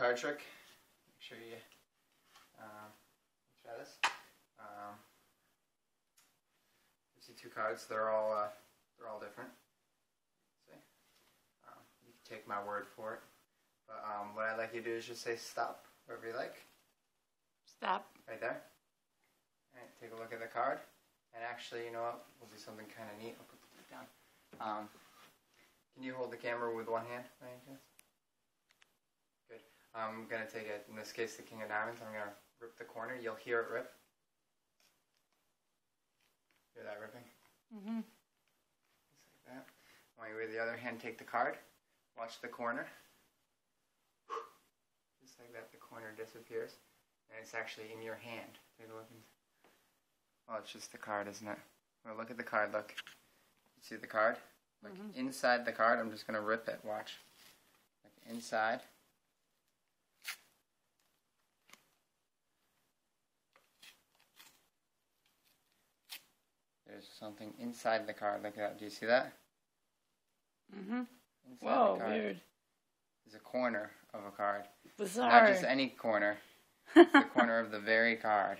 card trick. Make sure you um, try this. Um, you see two cards. They're all uh, they're all different. See, um, you can take my word for it. But um, what I'd like you to do is just say stop wherever you like. Stop. Right there. All right, take a look at the card. And actually, you know what? We'll do something kind of neat. I'll put the down. Um, can you hold the camera with one hand, I'm going to take it, in this case, the King of Diamonds. I'm going to rip the corner. You'll hear it rip. Hear that ripping? Mm-hmm. Just like that. While you with the other hand, take the card. Watch the corner. Just like that, the corner disappears. And it's actually in your hand. Take a look. Well, it's just the card, isn't it? Well, look at the card. Look. You see the card? Look Mhm. inside the card. I'm just gonna rip it. Watch. Like inside. There's something inside the card. Look at that. Do you see that? Mm-hmm. Inside Whoa, the card. weird. There's a corner of a card. Bizarre. Not just any corner. It's the corner of the very card.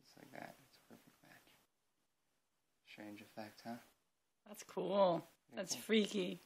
Just like that. It's a perfect match. Strange effect, huh? That's cool. Pretty That's cool. freaky.